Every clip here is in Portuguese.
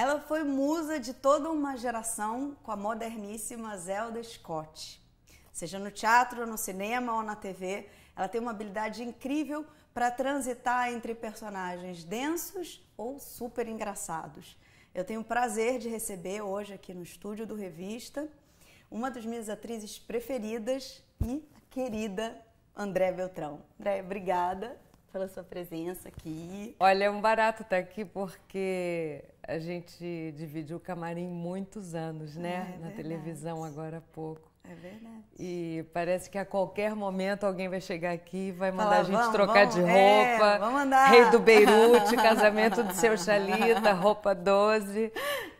Ela foi musa de toda uma geração com a moderníssima Zelda Scott. Seja no teatro, no cinema ou na TV, ela tem uma habilidade incrível para transitar entre personagens densos ou super engraçados. Eu tenho o prazer de receber hoje aqui no estúdio do Revista uma das minhas atrizes preferidas e a querida André Beltrão. André, obrigada pela sua presença aqui. Olha, é um barato estar aqui porque a gente dividiu o camarim muitos anos, né? É, Na televisão agora há pouco. É verdade. E parece que a qualquer momento alguém vai chegar aqui e vai mandar Fala, a gente vamos, trocar vamos, de é, roupa. É, vamos andar. Rei do Beirute, casamento do seu Chalita, roupa 12.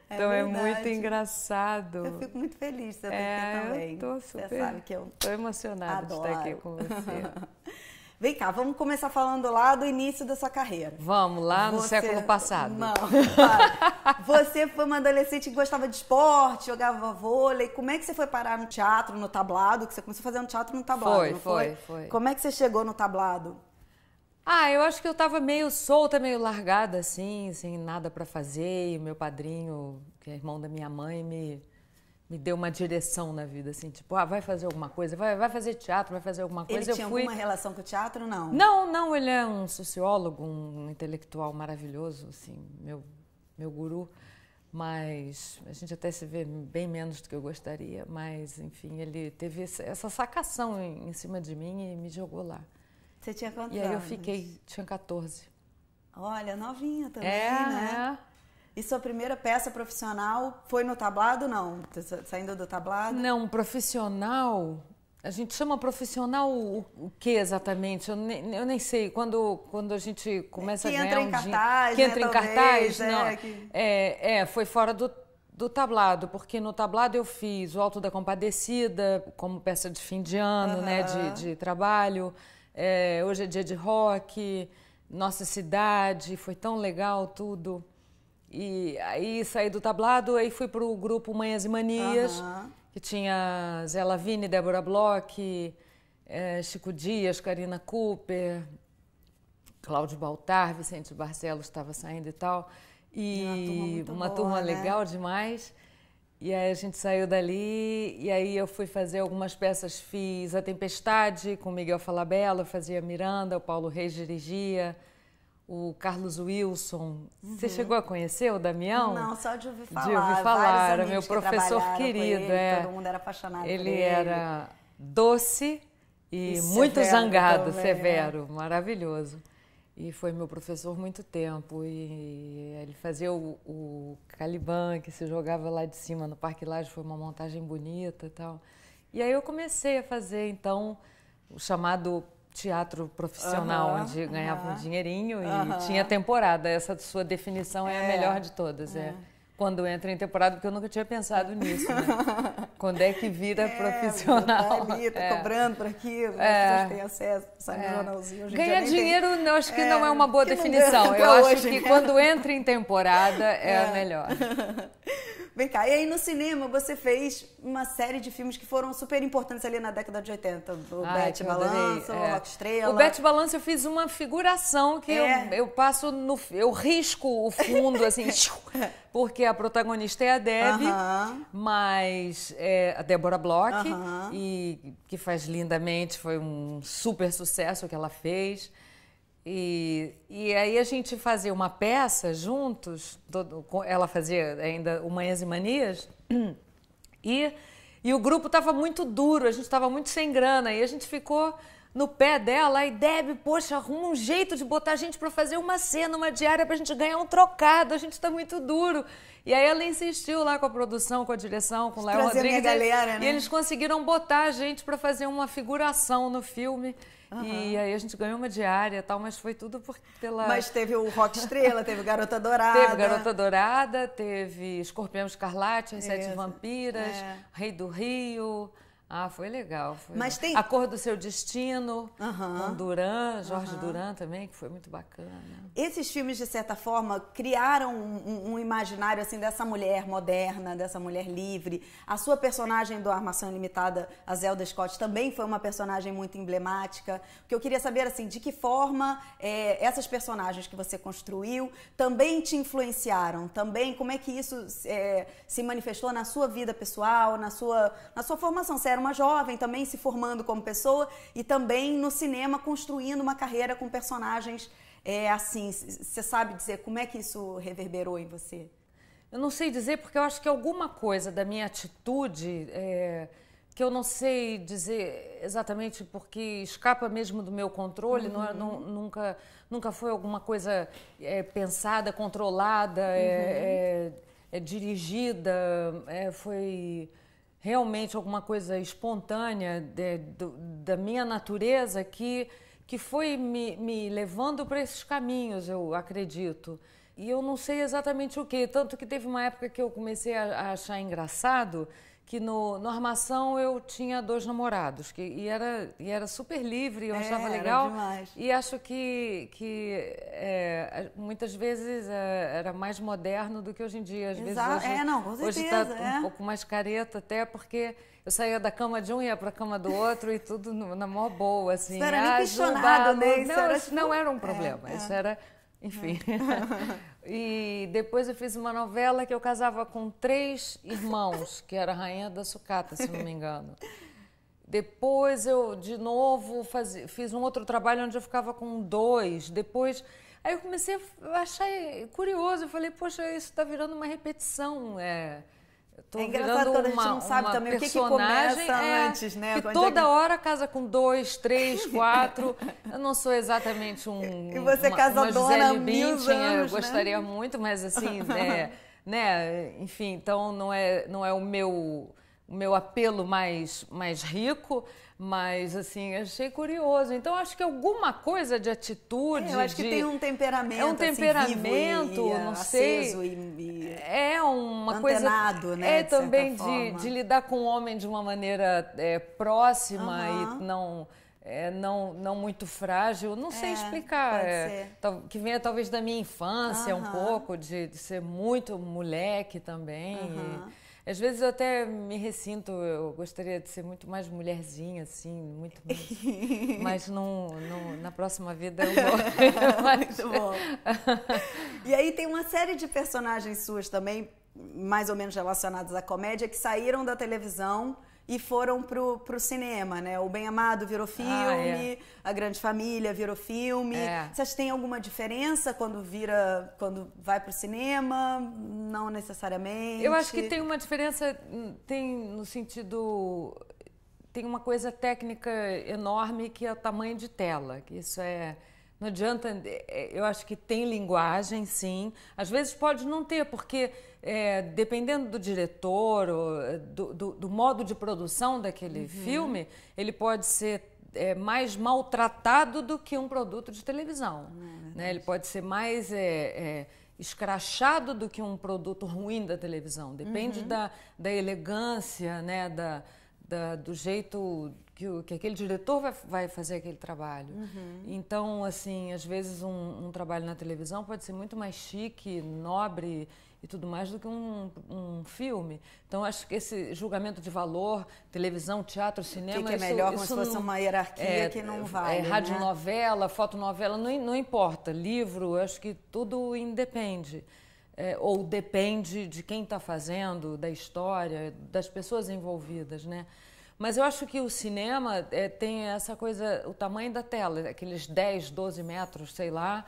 É então verdade. é muito engraçado. Eu fico muito feliz de você é, também. Eu tô super. Você sabe que eu tô emocionada adoro. de estar aqui com você. Vem cá, vamos começar falando lá do início da sua carreira. Vamos, lá no século passado. Não, para. Você foi uma adolescente que gostava de esporte, jogava vôlei. Como é que você foi parar no teatro, no tablado? Que você começou fazendo teatro no tablado, foi, não foi? Foi, foi. Como é que você chegou no tablado? Ah, eu acho que eu estava meio solta, meio largada, assim, sem nada para fazer. E meu padrinho, que é irmão da minha mãe, me me deu uma direção na vida, assim, tipo, ah, vai fazer alguma coisa, vai, vai fazer teatro, vai fazer alguma coisa. Ele tinha fui... alguma relação com o teatro, não? Não, não, ele é um sociólogo, um intelectual maravilhoso, assim, meu, meu guru, mas a gente até se vê bem menos do que eu gostaria, mas, enfim, ele teve essa sacação em, em cima de mim e me jogou lá. Você tinha quantos E aí eu fiquei, tinha 14. Olha, novinha também, é, né? É. E sua primeira peça profissional foi no tablado, não? Saindo do tablado? Não, profissional. A gente chama profissional o, o que exatamente? Eu nem, eu nem, sei. Quando, quando a gente começa que a ganhar entra em cartaz, que né, entra em talvez, cartaz, é, não. Que... É, é, foi fora do, do tablado, porque no tablado eu fiz o Alto da Compadecida como peça de fim de ano, uhum. né, de, de trabalho. É, hoje é dia de rock, nossa cidade, foi tão legal tudo. E aí saí do tablado, aí fui para o grupo Manhas e Manias, uhum. que tinha Zé Lavini, Débora Bloch, é, Chico Dias, Karina Cooper, Cláudio Baltar, Vicente Barcelos estava saindo e tal. E uma turma, uma boa, turma né? legal demais. E aí a gente saiu dali, e aí eu fui fazer algumas peças, fiz A Tempestade com Miguel Falabella, fazia Miranda, o Paulo Reis dirigia o Carlos Wilson. Uhum. Você chegou a conhecer o Damião? Não, só de ouvir falar. De ouvir falar, era meu professor querido. Ele, é. Todo mundo era apaixonado ele por ele. era doce e, E muito severo zangado, também, severo, maravilhoso. E foi meu professor muito tempo. E ele fazia o, o Caliban, que se jogava lá de cima no Parque Laje, foi uma montagem bonita e tal. E aí eu comecei a fazer, então, o chamado teatro profissional, Aham, onde ganhava um aham. dinheirinho e Aham. tinha temporada. Essa sua definição é, a É, melhor de todas. É. é. Quando entra em temporada, porque eu nunca tinha pensado nisso. Né? Quando é que vira É, profissional? Tá ali, tá É. cobrando por aquilo? É. as pessoas têm acesso, no É. jornalzinho. Hoje Ganhar nem tem. dinheiro, eu acho que É, não é uma boa definição. Eu acho hoje, que né? quando entra em temporada é, a É. melhor. Vem cá, e aí no cinema você fez uma série de filmes que foram super importantes ali na década de 80. O Ai, Bete Balanço, é. o Rock Estrela. O Bete Balanço eu fiz uma figuração que É. eu, eu passo no. Eu risco o fundo, assim, porque a protagonista é a Debbie, Aham. mas é a Débora Bloch, Aham. e que faz lindamente, foi um super sucesso que ela fez. E, e aí a gente fazia uma peça juntos, todo- ela fazia ainda o Manhãs e Manias, e, e o grupo estava muito duro, a gente estava muito sem grana, e a gente ficou no pé dela, e Deb, poxa, arruma um jeito de botar a gente para fazer uma cena, uma diária, para a gente ganhar um trocado, a gente está muito duro. E aí ela insistiu lá com a produção, com a direção, com o Léo Rodrigues, e- galera, e né? eles conseguiram botar a gente para fazer uma figuração no filme. E aí a gente ganhou uma diária e tal, mas foi tudo por, pela. Mas teve o Rock Estrela, teve Garota Dourada. Teve Garota Dourada, teve Escorpião Escarlate, As Sete Vampiras, é. Rei do Rio, Ah, foi legal. Foi Mas legal. tem... A Cor do Seu Destino, uhum. com Duran, Jorge uhum. Duran também, que foi muito bacana. Esses filmes, de certa forma, criaram um, um, imaginário assim dessa mulher moderna, dessa mulher livre. A sua personagem do Armação Ilimitada, a Zelda Scott, também foi uma personagem muito emblemática. O que eu queria saber, assim, de que forma é, essas personagens que você construiu também te influenciaram? Também, como é que isso é, se manifestou na sua vida pessoal, na sua, na sua formação? Você era uma jovem também se formando como pessoa e também no cinema construindo uma carreira com personagens é, assim. Você sabe dizer como é que isso reverberou em você? Eu não sei dizer porque eu acho que alguma coisa da minha atitude é, que eu não sei dizer exatamente porque escapa mesmo do meu controle, uhum. não, é, não, nunca, nunca foi alguma coisa é, pensada, controlada, é, uhum. é, é, dirigida, foi realmente alguma coisa espontânea de, da minha natureza que, que foi me, me levando para esses caminhos, eu acredito. E eu não sei exatamente o que, tanto que teve uma época que eu comecei a, a achar engraçado que no, no Armação eu tinha dois namorados, que, e, era, e era super livre, eu é, achava legal. E acho que, que é, muitas vezes é, era mais moderno do que hoje em dia. Às Exato. vezes hoje, é, não, com certeza, hoje está é. um pouco mais careta, até porque eu saía da cama de um e ia para a cama do outro e tudo no, na mó boa, assim. Isso era nem questionado, né? Isso não, era, isso não era um problema, é, isso era enfim. e depois eu fiz uma novela que eu casava com três irmãos, que era a Rainha da Sucata, se não me engano. Depois eu, de novo, faz, fiz um outro trabalho onde eu ficava com dois. Depois. Aí eu comecei a achar curioso. Eu falei, poxa, isso está virando uma repetição. É, é engraçado quando a gente não sabe também o que, que começa é, antes, né? Que toda é que... hora casa com dois, três, quatro. eu não sou exatamente um. E você uma, casadona uma mil anos, Eu gostaria muito, mas assim, né, né? Enfim, então não é, não é o meu o meu apelo mais, mais rico, mas, assim, achei curioso. Então, acho que alguma coisa de atitude. É, eu acho de... que tem um temperamento. É um temperamento, assim, e, não sei. E, e é uma antenado, coisa. Né, é também de, de, lidar com o homem de uma maneira é, próxima e não. É, não, não muito frágil, não sei é, explicar. É, que venha talvez da minha infância um pouco, de, de, ser muito moleque também. E, às vezes eu até me ressinto, eu gostaria de ser muito mais mulherzinha, assim, muito mais. mas não, não, na próxima vida eu vou. muito bom. E aí tem uma série de personagens suas também, mais ou menos relacionadas à comédia, que saíram da televisão e foram pro, pro cinema, né? O Bem Amado virou filme, ah, é. A Grande Família virou filme. É. Vocês têm alguma diferença quando vira, quando vai pro cinema? Não necessariamente. Eu acho que tem uma diferença, tem no sentido tem uma coisa técnica enorme que é o tamanho de tela, isso é não adianta, é, eu acho que tem linguagem, sim. Às vezes pode não ter, porque é, dependendo do diretor, ou, do, do, do, modo de produção daquele uhum. filme, ele pode ser é, mais maltratado do que um produto de televisão. É né? Ele pode ser mais é, é, escrachado do que um produto ruim da televisão. Depende uhum. da, da elegância, né? da, da, do jeito que, o, que aquele diretor vai, vai fazer aquele trabalho. Uhum. Então, assim, às vezes um, um, trabalho na televisão pode ser muito mais chique, nobre e tudo mais do que um, um filme. Então, acho que esse julgamento de valor, televisão, teatro, cinema... O que, que, é melhor, isso, como se fosse uma hierarquia é, que não vale, É, radionovela, né? fotonovela, não, não importa. Livro, acho que tudo independe. É, ou depende de quem está fazendo, da história, das pessoas envolvidas, né? Mas eu acho que o cinema é, tem essa coisa, o tamanho da tela, aqueles 10, 12 metros, sei lá,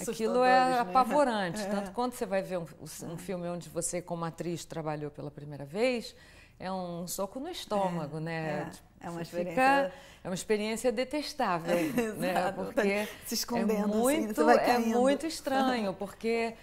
aquilo é né? apavorante. É. Tanto quando você vai ver um, um, filme onde você, como atriz, trabalhou pela primeira vez, é um soco no estômago, é, né? É, tipo, é uma experiência... Fica, é uma experiência detestável, né? Porque se escondendo é muito, assim, é muito estranho, porque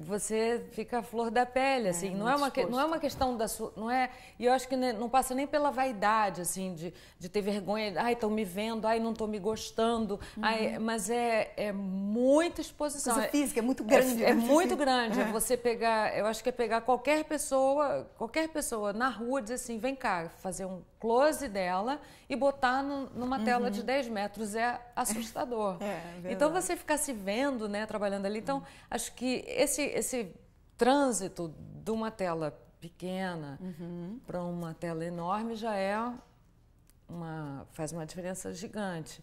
você fica a flor da pele, assim, é, não, é uma, não é uma questão da sua, não é, e eu acho que não passa nem pela vaidade, assim, de, de ter vergonha, ai, estão me vendo, ai, não estou me gostando, uhum. ai, mas é, é muita exposição. Coisa física, é muito grande. É, é muito grande, é você pegar, eu acho que é pegar qualquer pessoa, qualquer pessoa na rua, dizer assim, vem cá, fazer um close dela e botar no, numa tela de 10 metros. É assustador. É, é então você ficar se vendo, né, trabalhando ali. Então, acho que esse, esse trânsito de uma tela pequena Uhum. para uma tela enorme já é uma faz uma diferença gigante.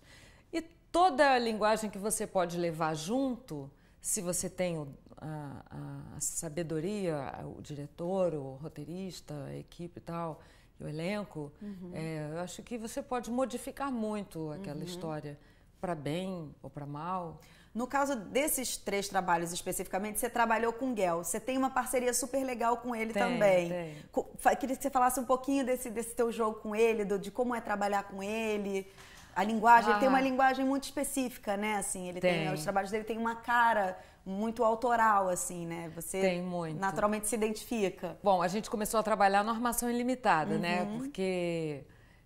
E toda a linguagem que você pode levar junto, se você tem a, a, sabedoria, o diretor, o roteirista, a equipe e tal, o elenco, é, eu acho que você pode modificar muito aquela história para bem ou para mal. No caso desses três trabalhos especificamente, você trabalhou com o Guel. Você tem uma parceria super legal com ele Tenho, também. fa- Queria que você falasse um pouquinho desse, desse teu jogo com ele, do- de como é trabalhar com ele. A linguagem, ele tem uma Ah. linguagem muito específica, né? Assim, ele tem, Tem. os trabalhos dele têm uma cara muito autoral, assim, né? Você Tem muito. naturalmente se identifica. Bom, a gente começou a trabalhar na Armação Ilimitada, né? Porque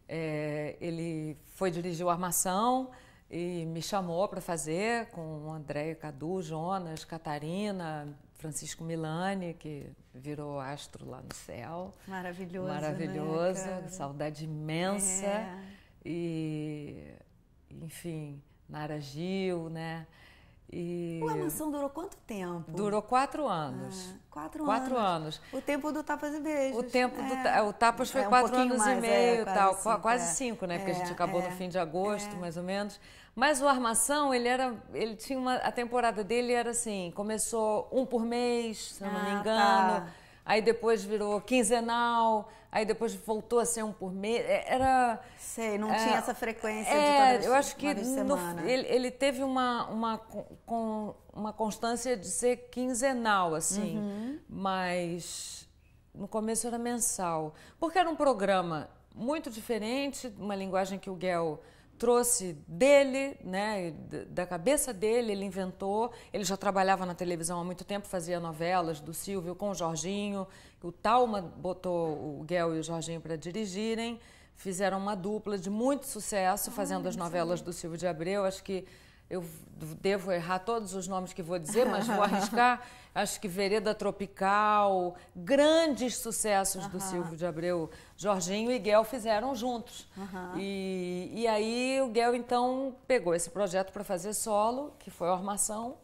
é, ele foi dirigir o Armação e me chamou para fazer com o André Cadu, Jonas, Catarina, Francisco Milani, que virou astro lá no céu. Maravilhoso. Maravilhoso, né, saudade imensa. É. E, enfim, Nara Gil, né? E O Armação durou quanto tempo? durou quatro anos. Ah, quatro, Quatro anos. anos. O tempo do Tapas e Beijos. O tempo do É. ta- o Tapas foi É, um quatro anos mais, e meio, é, quase tal, cinco, quase é. cinco, né? Porque a gente É, acabou é, no fim de agosto, é. mais ou menos. Mas o Armação, ele era, ele tinha uma, a temporada dele era assim, começou um por mês, se não me Ah, engano. tá. Aí depois virou quinzenal, aí depois voltou a ser um por mês. É, Era Sei, não é, tinha essa frequência de é, todas eu acho que no- ele, ele teve uma, uma, com, uma constância de ser quinzenal, assim, Uhum. mas no começo era mensal. Porque era um programa muito diferente, uma linguagem que o Guel trouxe dele, né, da cabeça dele, ele inventou. Ele já trabalhava na televisão há muito tempo, fazia novelas do Silvio com o Jorginho. O Talma botou o Guel e o Jorginho para dirigirem. Fizeram uma dupla de muito sucesso fazendo as novelas do Silvio de Abreu. Acho que eu devo errar todos os nomes que vou dizer, mas vou arriscar. Acho que Vereda Tropical, grandes sucessos do Silvio de Abreu, Jorginho e Guel fizeram juntos. E, e aí o Guel então pegou esse projeto para fazer solo, que foi a Armação,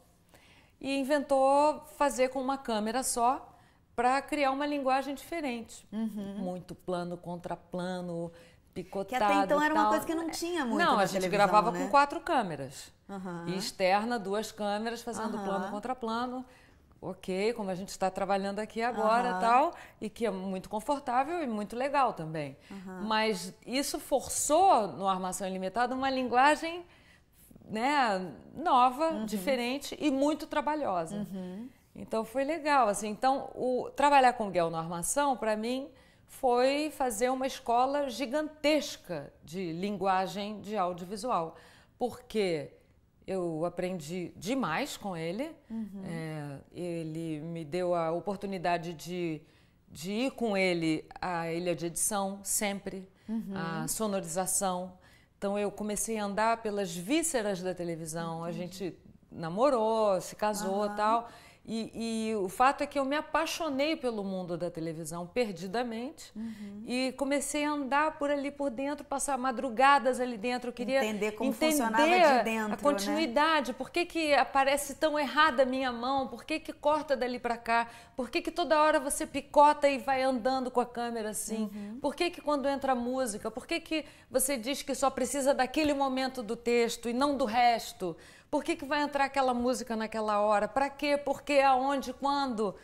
e inventou fazer com uma câmera só para criar uma linguagem diferente. Muito plano contra plano, picotado. Que até então era uma coisa que não tinha muito Não, a gente gravava né? com quatro câmeras. Aham. E externa, duas câmeras, fazendo Aham. plano contra plano. Ok, como a gente está trabalhando aqui agora Aham. tal, e que é muito confortável e muito legal também. Mas isso forçou no Armação Ilimitada uma linguagem né, nova, Uhum. diferente e muito trabalhosa. Então foi legal, assim. Então o trabalhar com o Guel na armação para mim foi fazer uma escola gigantesca de linguagem de audiovisual, porque eu aprendi demais com ele. É, ele me deu a oportunidade de, de ir com ele à ilha de edição sempre, a sonorização. Então eu comecei a andar pelas vísceras da televisão. A gente namorou, se casou, tal. E, e o fato é que eu me apaixonei pelo mundo da televisão perdidamente e comecei a andar por ali por dentro, passar madrugadas ali dentro. Eu queria Entender como entender funcionava de dentro, a né? continuidade. Por que, que aparece tão errada a minha mão? Por que, que corta dali para cá? Por que, que toda hora você picota e vai andando com a câmera assim? Uhum. Por que, que quando entra a música? Por que, que você diz que só precisa daquele momento do texto e não do resto? Por que, que vai entrar aquela música naquela hora? Para quê? Por quê? Aonde? Quando?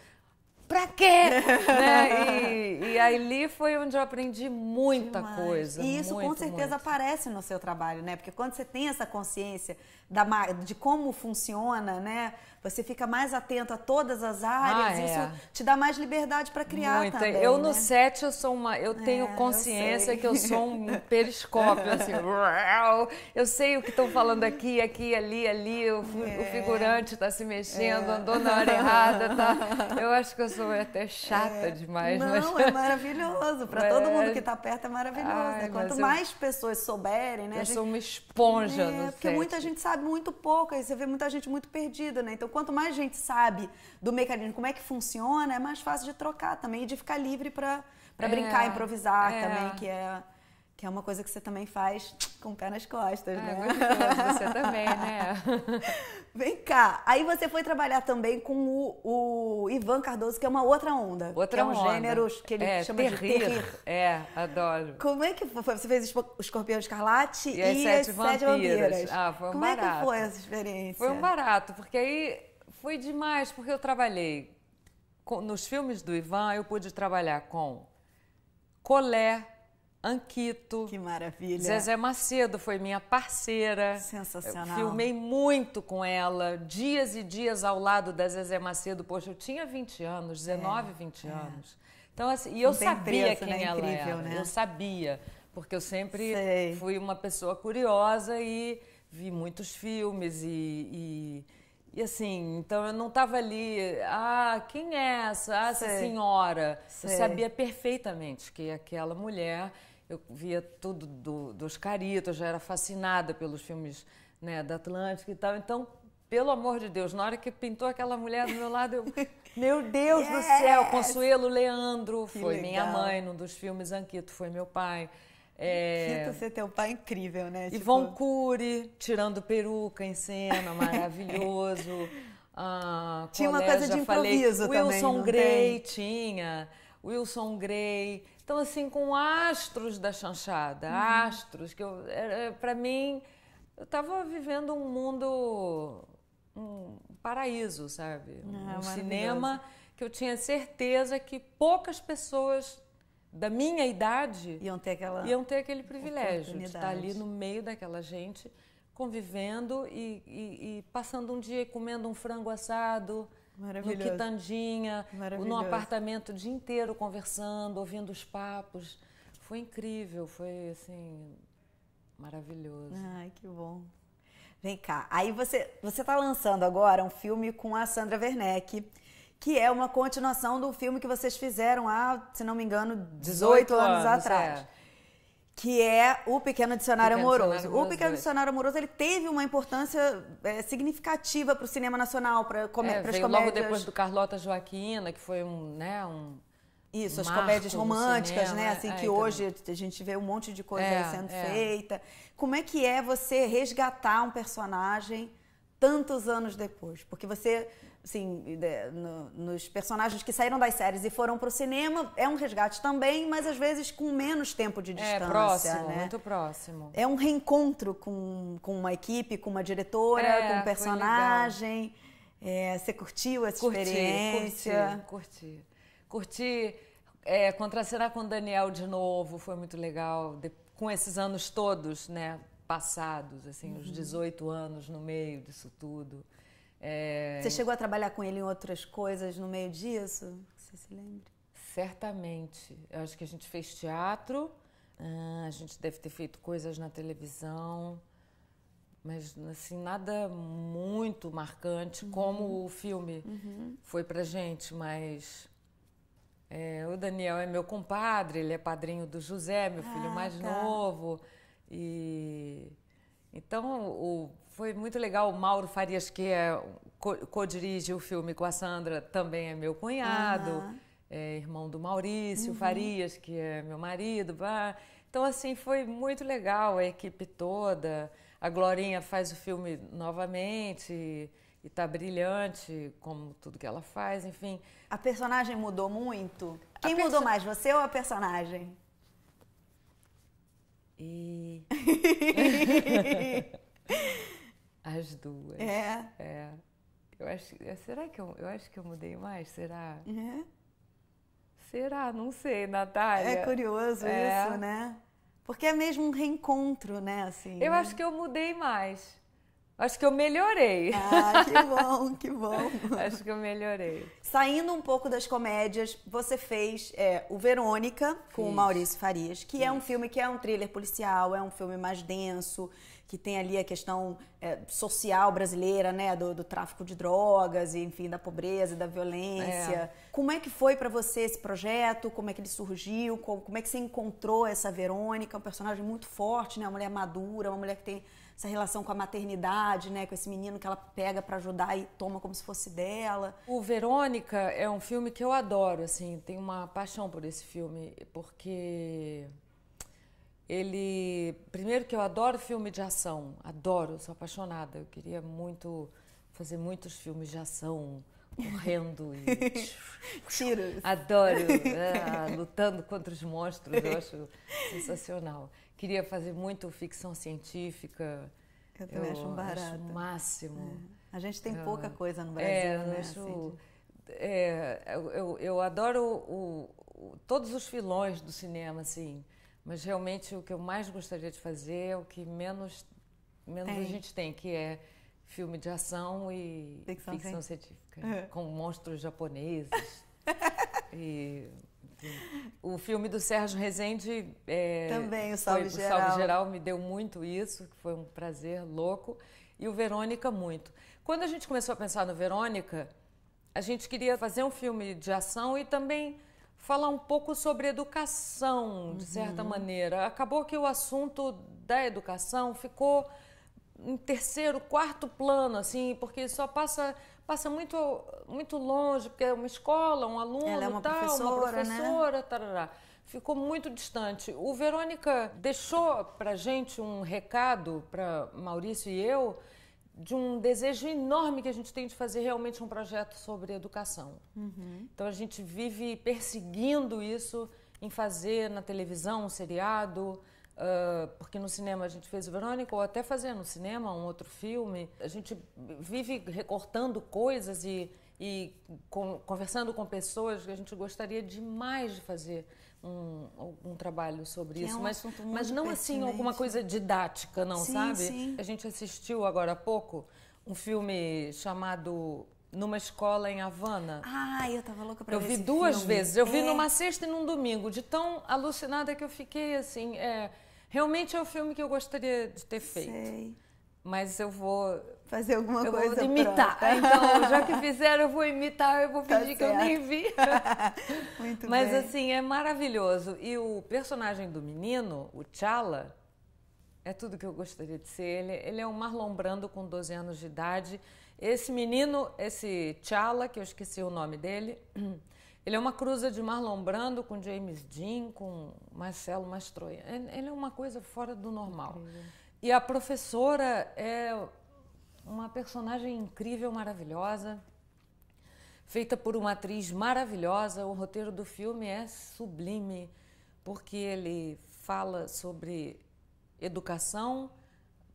Pra quê? né? e, e ali foi onde eu aprendi muita Demais. coisa. E isso com muito, certeza muito. aparece no seu trabalho, né? Porque quando você tem essa consciência da, de como funciona, né? Você fica mais atento a todas as áreas. Ah, é. Isso te dá mais liberdade para criar Muita. também. Eu no né? set eu sou uma, eu tenho eu consciência sei. que eu sou um periscópio assim. Eu sei o que estão falando aqui, aqui, ali, ali. O, É. o figurante está se mexendo, andou na hora errada, tá? Eu acho que eu sou até chata demais, mas Não, é maravilhoso. Para todo mundo Mas- que está perto é maravilhoso. Ai, né? Quanto mas eu- mais pessoas souberem, né? eu gente- sou uma esponja É, porque muita gente sabe muito pouco, aí você vê muita gente muito perdida, né? Então, quanto mais gente sabe do mecanismo, como é que funciona, é mais fácil de trocar também e de ficar livre para É, brincar, improvisar é. também, que é, que é uma coisa que você também faz com o pé nas costas, ah, né? Gostoso, você também, né? Vem cá, aí você foi trabalhar também com o, o Ivan Cardoso, que é uma outra onda. Outra que é um onda. gênero que ele é, chama terrir. de terrir. É, adoro. Como é que foi? Você fez o Escorpião Escarlate e, as, e sete, as vampiras. Sete Vampiras. Ah, foi um Como barato. é que foi essa experiência? Foi um barato, porque aí foi demais, porque eu trabalhei nos filmes do Ivan, eu pude trabalhar com Colé, Anquito. Que maravilha. Zezé Macedo foi minha parceira. Sensacional. Eu filmei muito com ela, dias e dias ao lado da Zezé Macedo. Poxa, eu tinha 20 anos, 19, é, 20 é. anos. Então, assim, e eu sabia preço, quem né? ela Incrível, era. Né? Eu sabia, porque eu sempre Sei. fui uma pessoa curiosa e vi muitos filmes e, e, e assim, então eu não estava ali, ah, quem é essa? Ah, essa Sei. senhora. Sei. Eu sabia perfeitamente que aquela mulher eu via tudo do, dos Caritos, já era fascinada pelos filmes né, da Atlântica e tal. Então, pelo amor de Deus, na hora que pintou aquela mulher do meu lado, eu, meu Deus yes! do céu, Consuelo Leandro Que foi legal. minha mãe num dos filmes, Anquito foi meu pai. É, Quito ser teu pai incrível, né? Ivon tipo... Cury, tirando peruca em cena, maravilhoso. Ah, Tinha uma Colé, coisa de falei. improviso também, Wilson Grey tem? tinha, Wilson Grey. Então, assim, com astros da chanchada, Uhum. astros, que eu, para mim, eu estava vivendo um mundo, um paraíso, sabe? Ah, um cinema que eu tinha certeza que poucas pessoas da minha idade Iam ter aquela. iam ter aquele privilégio de estar ali oportunidade. no meio daquela gente, convivendo e, e- e passando um dia comendo um frango assado, no Maravilhoso. quitandinha, no apartamento o dia inteiro conversando, ouvindo os papos. Foi incrível, foi assim maravilhoso. Ai, que bom. Vem cá. Aí você você está lançando agora um filme com a Sandra Werneck, que é uma continuação do filme que vocês fizeram há, se não me engano, 18, 18 anos, anos, atrás. é. Que é o Pequeno Dicionário Pequeno Amoroso. Dicionário o Amoroso Pequeno dois. Dicionário Amoroso ele teve uma importância é, significativa para o cinema nacional, para É, as comédias. logo depois do Carlota Joaquina, que foi um, né, um Isso, as marco comédias românticas, cinema, né? é, Assim, é, que então. hoje a gente vê um monte de coisa É, sendo é. feita. Como é que é você resgatar um personagem tantos anos depois? Porque você, assim, de- no- nos personagens que saíram das séries e foram para o cinema, é um resgate também, mas às vezes com menos tempo de distância, é próximo, né? muito próximo. É um reencontro com, com uma equipe, com uma diretora, É, com um personagem. É, você curtiu essa experiência? Curti, curti. Curti é, contracenar com o Daniel de novo, foi muito legal. De- com esses anos todos, né, passados, assim, Uhum. os 18 anos no meio disso tudo. É, Você chegou a trabalhar com ele em outras coisas no meio disso? Você se lembra? Certamente. Eu acho que a gente fez teatro, ah, a gente deve ter feito coisas na televisão, mas assim, nada muito marcante como o filme foi pra gente, mas é, o Daniel é meu compadre, ele é padrinho do José, meu filho Ah, mais tá. novo. E então o- foi muito legal. O Mauro Farias, que é, co- co-dirige o filme com a Sandra, também é meu cunhado, Aham. é irmão do Maurício Farias, que é meu marido. bah. Então, assim, foi muito legal a equipe toda. A Glorinha faz o filme novamente e está brilhante, como tudo que ela faz, enfim. A personagem mudou muito? Quem perso- mudou mais, você ou a personagem? E. As duas. É. É. Eu acho, será que eu, eu acho que eu mudei mais? Será? É, Será? Não sei, Natália. é curioso É. isso, né? Porque é mesmo um reencontro, né? Assim, Eu né? acho que eu mudei mais. Acho que eu melhorei. Ah, que bom, que bom. acho que eu melhorei. Saindo um pouco das comédias, você fez é, o Verônica com o Fiz. Maurício Farias, que é um filme que é um thriller policial, é um filme mais denso, que tem ali a questão é, social brasileira, né, do, do tráfico de drogas, e, enfim, da pobreza, e da violência. Como é que foi pra você esse projeto? Como é que ele surgiu? Como, como é que você encontrou essa Verônica, um personagem muito forte, né, uma mulher madura, uma mulher que tem essa relação com a maternidade, né, com esse menino que ela pega pra ajudar e toma como se fosse dela. O Verônica é um filme que eu adoro, assim, tenho uma paixão por esse filme, porque Ele, primeiro que eu adoro filme de ação, adoro, sou apaixonada. Eu queria muito fazer muitos filmes de ação, correndo e tiros. Adoro, é, lutando contra os monstros, eu acho sensacional. Queria fazer muito ficção científica. Eu também eu acho um barato. Acho o máximo. É. A gente tem pouca coisa no Brasil, é, né? Acho, assim, é, eu, eu, eu, adoro o, o, todos os filões do cinema, assim. Mas realmente o que eu mais gostaria de fazer é o que menos, menos a gente tem, que é filme de ação e ficção, ficção científica, é. com monstros japoneses. e, o filme do Sérgio Rezende é, também o Salve, foi, Geral. o Salve Geral me deu muito isso, que foi um prazer louco, e o Verônica muito. Quando a gente começou a pensar no Verônica, a gente queria fazer um filme de ação e também falar um pouco sobre educação, de certa uhum. maneira. Acabou que o assunto da educação ficou em terceiro, quarto plano, assim, porque só passa passa muito muito longe, porque é uma escola, um aluno, Ela é uma tal, professora, uma professora, né? tarará. Ficou muito distante. O Verônica deixou para gente um recado para Maurício e eu de um desejo enorme que a gente tem de fazer realmente um projeto sobre educação. Uhum. Então a gente vive perseguindo isso em fazer na televisão um seriado, uh, porque no cinema a gente fez Verônica, ou até fazer no cinema um outro filme. A gente vive recortando coisas e, e conversando com pessoas que a gente gostaria demais de fazer um, um trabalho sobre que isso, é um mas, mas não assim alguma coisa didática, não, sim, sabe? Sim. A gente assistiu agora há pouco um filme chamado Numa Escola em Havana. Ah, eu tava louca pra eu ver vi esse duas filme. vezes. Eu é. vi numa sexta e num domingo, de tão alucinada que eu fiquei assim. É, realmente é o filme que eu gostaria de ter feito. Sei. Mas eu vou fazer alguma eu coisa vou imitar. Pronta. Então, já que fizeram, eu vou imitar, eu vou Tá fingir que eu nem vi. Muito Mas bem. assim, é maravilhoso. E o personagem do menino, o Chala, é tudo que eu gostaria de ser. Ele, ele é um Marlon Brando com 12 anos de idade. Esse menino, esse Chala, que eu esqueci o nome dele, ele é uma cruza de Marlon Brando com James Dean, com Marcelo Mastroianni. Ele é uma coisa fora do normal. Incrível. E a professora é uma personagem incrível, maravilhosa, feita por uma atriz maravilhosa. O roteiro do filme é sublime, porque ele fala sobre educação,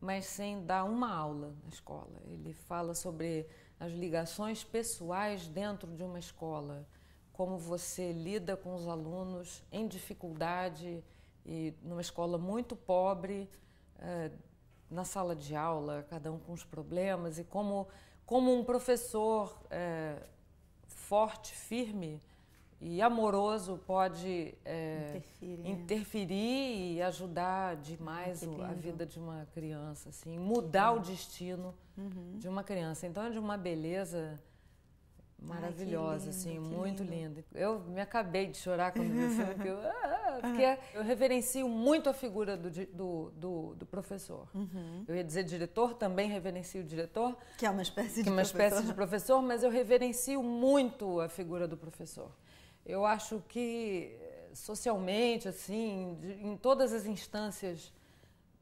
mas sem dar uma aula na escola. Ele fala sobre as ligações pessoais dentro de uma escola, como você lida com os alunos em dificuldade e numa escola muito pobre. Na sala de aula, cada um com os problemas, e como, como um professor é, forte, firme e amoroso pode é, interferir. interferir. e ajudar demais o, a vida de uma criança, assim, mudar o destino uhum. de uma criança. Então é de uma beleza maravilhosa, Ai, lindo, assim, muito lindo. linda. Eu me acabei de chorar quando vi o filme, porque eu, ah, porque eu reverencio muito a figura do, do, do, do professor. Uhum. Eu ia dizer diretor, também reverencio o diretor. Que é uma espécie de que é uma professor. espécie de professor, mas eu reverencio muito a figura do professor. Eu acho que socialmente, assim, de, em todas as instâncias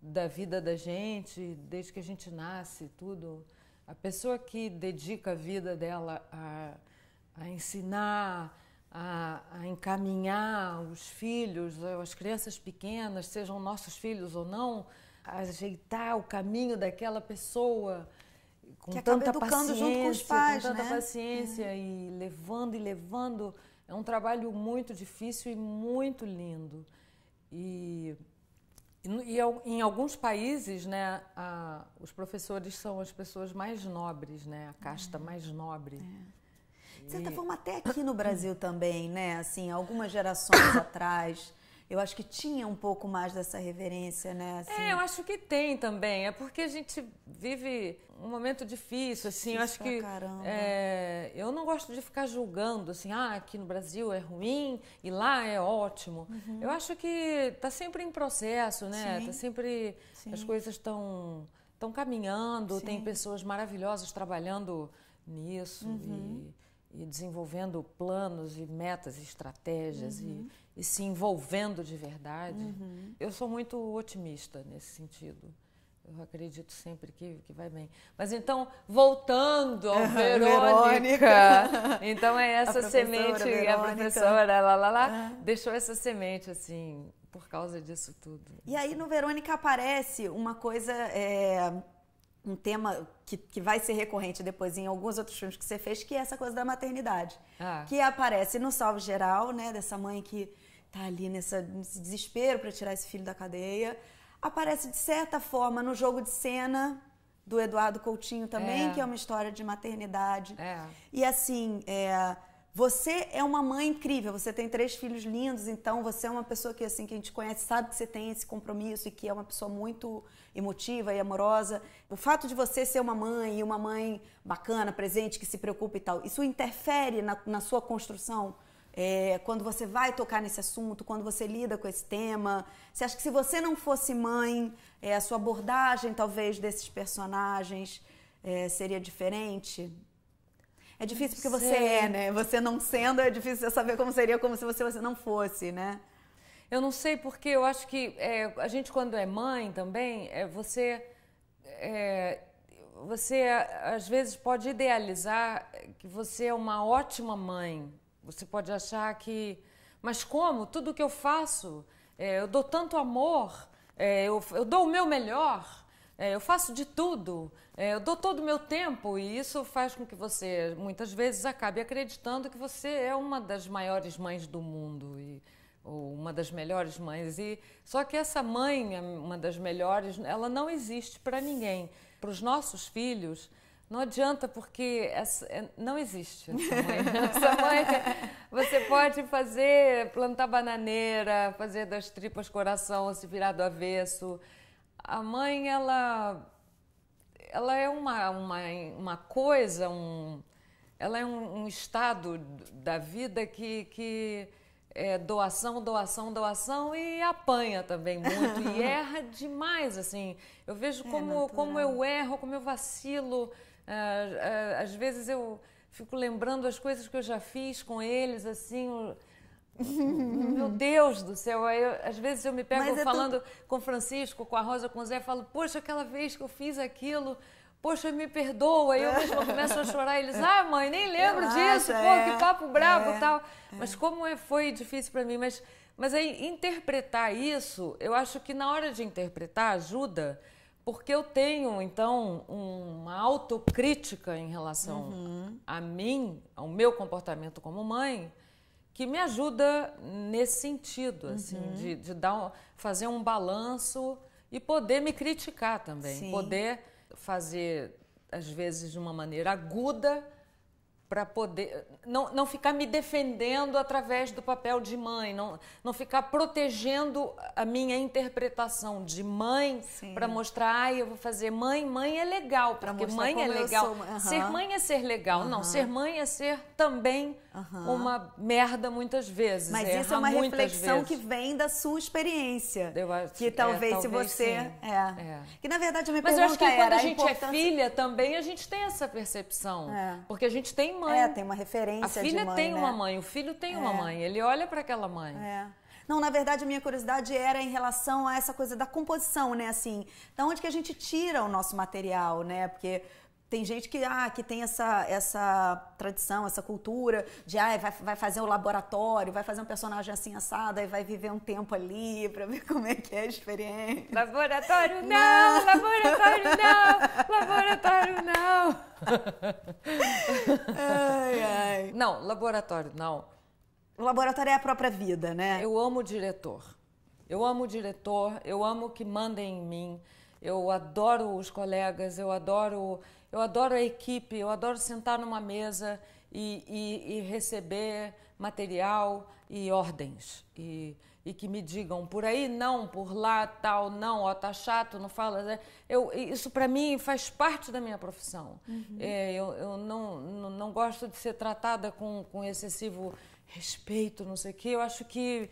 da vida da gente, desde que a gente nasce, tudo, a pessoa que dedica a vida dela a, a ensinar, a, a, encaminhar os filhos, as crianças pequenas, sejam nossos filhos ou não, a ajeitar o caminho daquela pessoa com que tanta paciência, junto com os pais, com tanta né? paciência é. e levando e levando. É um trabalho muito difícil e muito lindo. E e, em alguns países, né, a, os professores são as pessoas mais nobres, né, a casta Uhum. mais nobre. É. De certa e... forma, até aqui no Brasil também, né, assim, algumas gerações atrás, eu acho que tinha um pouco mais dessa reverência, né? Assim. É, eu acho que tem também. É porque a gente vive um momento difícil, assim. Difícil eu acho que caramba. é, eu não gosto de ficar julgando, assim, ah, aqui no Brasil é ruim e lá é ótimo. Uhum. Eu acho que está sempre em processo, né? Sim. Tá sempre Sim. as coisas estão estão caminhando. Sim. Tem pessoas maravilhosas trabalhando nisso uhum. e e desenvolvendo planos e metas e estratégias uhum. E, se envolvendo de verdade. Uhum. Eu sou muito otimista nesse sentido. Eu acredito sempre que, que vai bem. Mas então, voltando ao Verônica, Verônica. então é essa a semente, Verônica. a professora lá, lá, lá, deixou essa semente assim, por causa disso tudo. E aí no Verônica aparece uma coisa, é, um tema que, que vai ser recorrente depois em alguns outros filmes que você fez, que é essa coisa da maternidade. Ah. Que aparece no Salve Geral, né, dessa mãe que tá ali nessa, nesse desespero para tirar esse filho da cadeia aparece de certa forma no jogo de cena do Eduardo Coutinho também, é. que é uma história de maternidade. É. E assim, é, você é uma mãe incrível, você tem três filhos lindos, então você é uma pessoa que assim que a gente conhece, sabe que você tem esse compromisso e que é uma pessoa muito emotiva e amorosa. O fato de você ser uma mãe e uma mãe bacana, presente, que se preocupa e tal, isso interfere na, na sua construção é, quando você vai tocar nesse assunto, quando você lida com esse tema? Você acha que se você não fosse mãe, é, a sua abordagem talvez desses personagens é, seria diferente? É difícil porque você é, né? Você não sendo, é difícil saber como seria como se você, você não fosse, né? Eu não sei porque eu acho que é, a gente quando é mãe também, é, você é, você às vezes pode idealizar que você é uma ótima mãe, você pode achar que, mas como? Tudo que eu faço, é, eu dou tanto amor, é, eu, eu, dou o meu melhor, é, eu faço de tudo, é, eu dou todo o meu tempo e isso faz com que você, muitas vezes, acabe acreditando que você é uma das maiores mães do mundo. E, ou uma das melhores mães e só que essa mãe uma das melhores ela não existe para ninguém para os nossos filhos não adianta porque essa, é, não existe essa mãe. essa mãe. Você pode fazer, plantar bananeira, fazer das tripas coração, se virar do avesso. A mãe, ela, ela é uma, uma, uma coisa, um, ela é um, um estado da vida que, que é doação, doação, doação e apanha também muito e erra demais, assim. Eu vejo é como, como eu erro, como eu vacilo. Ah, ah, às vezes eu fico lembrando as coisas que eu já fiz com eles, assim. Meu Deus do céu, aí, às vezes eu me pego é falando com Francisco, com a Rosa, com o Zé, falo, poxa, aquela vez que eu fiz aquilo, poxa, me perdoa. Aí eu mesmo começo a chorar e eles, ah, mãe, nem lembro disso, pô, é, que papo brabo e é, tal. É. Mas como é, foi difícil para mim, mas, mas aí interpretar isso, eu acho que na hora de interpretar ajuda porque eu tenho, então, uma autocrítica em relação uhum. a mim, ao meu comportamento como mãe, que me ajuda nesse sentido, assim, uhum. de, de dar, fazer um balanço e poder me criticar também. Sim. Poder fazer, às vezes, de uma maneira aguda, para poder não, não ficar me defendendo através do papel de mãe, não, não ficar protegendo a minha interpretação de mãe para mostrar, ai, eu vou fazer mãe, mãe é legal, porque mãe é legal. Uhum. Ser mãe é ser legal, uhum. não, ser mãe é ser também uhum. uma merda muitas vezes. Mas é, isso é uma reflexão vezes. que vem da sua experiência. Eu acho, que talvez, é, talvez se você. É, é. Que na verdade a minha Mas eu acho que quando a gente a é importância... é filha também, a gente tem essa percepção. É. Porque a gente tem mãe. É, tem uma referência. A filha mãe, tem né? uma mãe, o filho tem uma é. mãe. Ele olha para aquela mãe. É. Não, na verdade, a minha curiosidade era em relação a essa coisa da composição, né? Assim, da onde que a gente tira o nosso material, né? Porque tem gente que, ah, que tem essa, essa tradição, essa cultura de ah, vai, vai fazer o um laboratório, vai fazer um personagem assim assado e vai viver um tempo ali para ver como é que é a experiência. Laboratório não, não. laboratório não, laboratório não. ai, ai. Não, laboratório não. O laboratório é a própria vida, né? Eu amo o diretor. Eu amo o diretor, eu amo que mandem em mim. Eu adoro os colegas, eu adoro eu adoro a equipe, eu adoro sentar numa mesa e, e, e receber material e ordens. E, e, que me digam por aí não, por lá tal, não, ó, tá chato, não fala. Né? Eu, isso para mim faz parte da minha profissão. Uhum. É, eu, eu não, não, não, gosto de ser tratada com, com excessivo respeito, não sei o quê. Eu acho que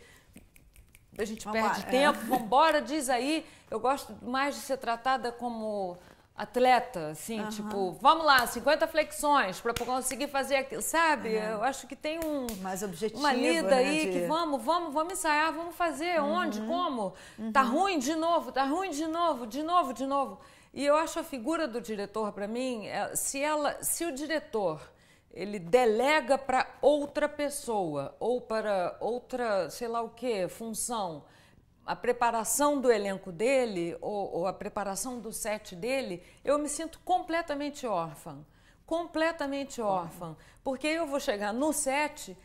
a gente vamos perde lá, tempo, é. vamos embora, diz aí. Eu gosto mais de ser tratada como atleta, assim, uhum. tipo, vamos lá, 50 flexões para conseguir fazer aquilo, sabe? Uhum. Eu acho que tem um mais objetivo, uma lida né, aí de... que vamos, vamos, vamos ensaiar, vamos fazer, uhum. onde, como? Tá uhum. ruim de novo, tá ruim de novo, de novo, de novo. E eu acho a figura do diretor para mim, é, se ela, se o diretor ele delega para outra pessoa ou para outra, sei lá o que, função, a preparação do elenco dele ou, ou, a preparação do set dele, eu me sinto completamente órfã. Completamente órfã. Porque eu vou chegar no set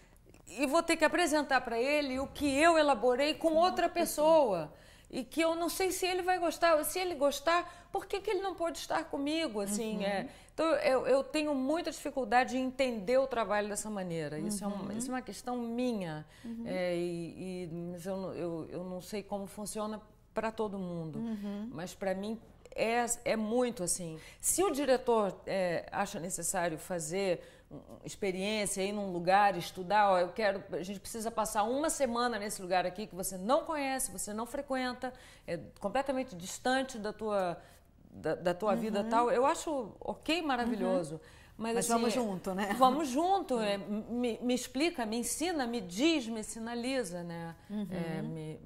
e vou ter que apresentar para ele o que eu elaborei com outra pessoa e que eu não sei se ele vai gostar. Se ele gostar, por que, que ele não pode estar comigo? Assim, uhum. é, então eu, eu, tenho muita dificuldade em entender o trabalho dessa maneira. Isso, uhum. é, uma, isso é uma questão minha. Uhum. É, e, e, mas eu, eu, eu não sei como funciona para todo mundo. Uhum. Mas para mim é, é muito assim. Se o diretor é, acha necessário fazer experiência, ir num lugar, estudar, ó, eu quero, a gente precisa passar uma semana nesse lugar aqui que você não conhece, você não frequenta, é completamente distante da tua, da, da tua uhum. vida tal. Eu acho ok, maravilhoso. Uhum. Mas, Mas assim, vamos junto, né? Vamos junto. É, me, me, explica, me ensina, me diz, me sinaliza, né? Uhum. É, me,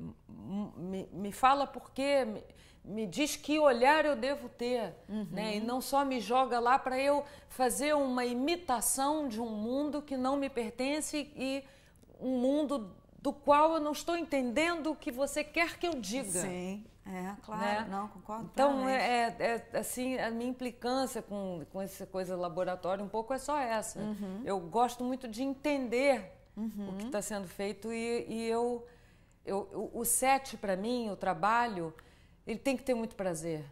me, me fala por quê. Me, me diz que olhar eu devo ter, uhum. né? E não só me joga lá para eu fazer uma imitação de um mundo que não me pertence e um mundo do qual eu não estou entendendo o que você quer que eu diga. Sim, é, claro, né? não, concordo Então, é, é, é, assim, a minha implicância com, com essa coisa laboratório um pouco é só essa. Uhum. Eu gosto muito de entender uhum. o que está sendo feito e, e eu, eu, o set, para mim, o trabalho ele tem que ter muito prazer.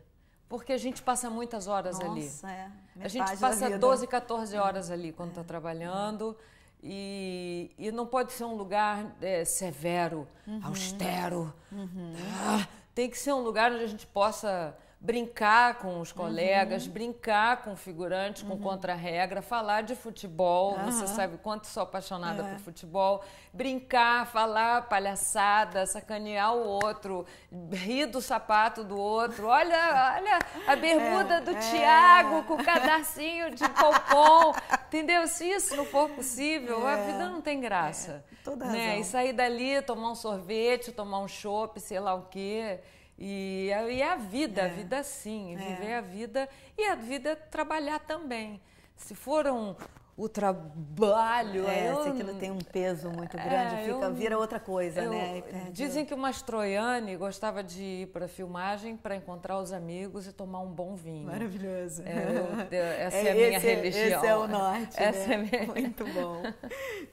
Porque a gente passa muitas horas Nossa, ali. É. A gente passa 12, 14 horas ali quando está é. trabalhando. E, e não pode ser um lugar é, severo, uhum. austero. Uhum. Ah, tem que ser um lugar onde a gente possa brincar com os colegas, uhum. brincar com figurantes, com uhum. contra-regra, falar de futebol, uhum. você sabe quanto sou apaixonada é. por futebol, brincar, falar palhaçada, sacanear o outro, rir do sapato do outro, olha, olha a bermuda é. do é. Tiago com o cadarcinho de pompom, entendeu? Se isso não for possível, a é. vida não tem graça. É. Toda né? razão. E sair dali, tomar um sorvete, tomar um chopp, sei lá o quê. E, e é a vida, é. a vida sim, é. viver a vida e a vida trabalhar também. Se for um, o trabalho. É, eu, se aquilo tem um peso muito é, grande, é, fica, eu, vira outra coisa, eu, né? Dizem que o Mastroianni gostava de ir para a filmagem para encontrar os amigos e tomar um bom vinho. Maravilhoso. É, essa é, a minha esse, religião. Esse é o norte. Essa né? é minha... Muito bom.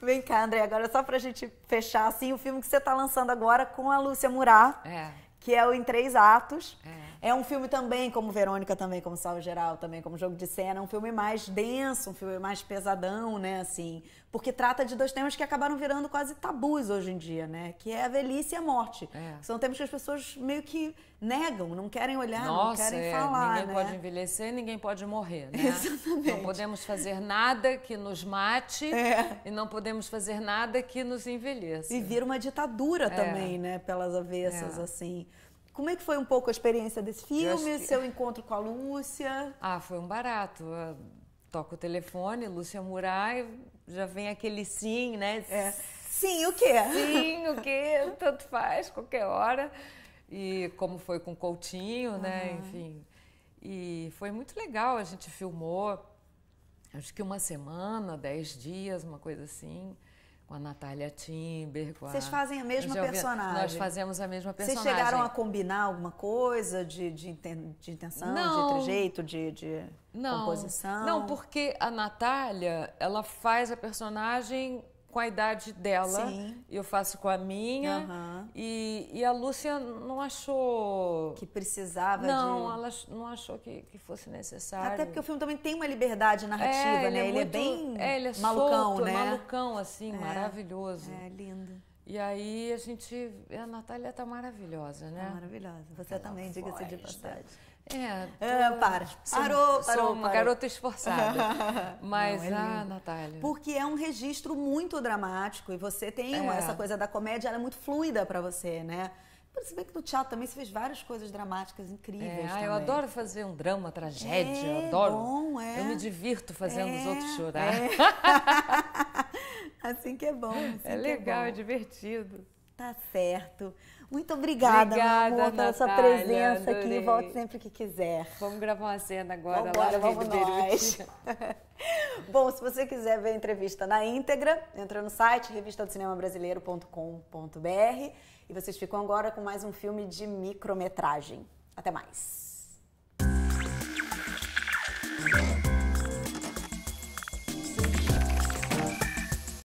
Vem cá, André, agora só para a gente fechar assim, o filme que você está lançando agora com a Lúcia Murat. É que é o Em Três Atos. É. é um filme também, como Verônica, também como Salve Geral, também como Jogo de Cena, um filme mais denso, um filme mais pesadão, né, assim, porque trata de dois temas que acabaram virando quase tabus hoje em dia, né, que é a velhice e a morte. É. São temas que as pessoas meio que negam, não querem olhar, Nossa, não querem é. falar, Ninguém né? pode envelhecer, ninguém pode morrer, né? Exatamente. Não podemos fazer nada que nos mate é. e não podemos fazer nada que nos envelheça. E vira uma ditadura é. também, né, pelas avessas, assim. Como é que foi um pouco a experiência desse filme, que... seu encontro com a Lúcia? Ah, foi um barato. Eu toco o telefone, Lúcia Murai, já vem aquele sim, né? É. Sim, o quê? Sim, o quê? Tanto faz, qualquer hora. E como foi com o Coutinho, uhum. né? Enfim. E foi muito legal, a gente filmou, acho que uma semana, dez dias, uma coisa assim com a Natália Timber. Com Vocês fazem a mesma personagem? Nós fazemos a mesma personagem. Vocês chegaram a combinar alguma coisa de, de, de intenção, não, de trejeito, de, de não, composição? Não, porque a Natália, ela faz a personagem com a idade dela, Sim. eu faço com a minha. Uhum. E, e, a Lúcia não achou. Que precisava não, de. ela não achou que, que fosse necessário. Até porque o filme também tem uma liberdade narrativa, é, né? Ele é, ele muito, é bem é, ele é malucão, solto, né? É malucão, assim, é, maravilhoso. É, lindo. E aí a gente. A Natália tá maravilhosa, né? Tá maravilhosa. Você Aquela também, diga-se de passagem. É, tô... é, para. Sou, parou, parou. Sou uma parou. garota esforçada. Mas, Não, é ah, Natália. Porque é um registro muito dramático e você tem é. essa coisa da comédia, ela é muito fluida para você, né? Se bem que no teatro também você fez várias coisas dramáticas incríveis. É, ah, também. eu adoro fazer um drama, tragédia, É, adoro. bom, é. Eu me divirto fazendo os É, outros chorar. é. assim que é bom. assim que É legal, bom. é divertido. Tá certo. Muito obrigada, Obrigada, meu amor, pela sua presença aqui. adorei. Volte sempre que quiser. Vamos gravar uma cena agora lá vamos Rio nós. Bom, se você quiser ver a entrevista na íntegra, entra no site revistadocinembrasileiro.com.br e vocês ficam agora com mais um filme de micrometragem. Até mais.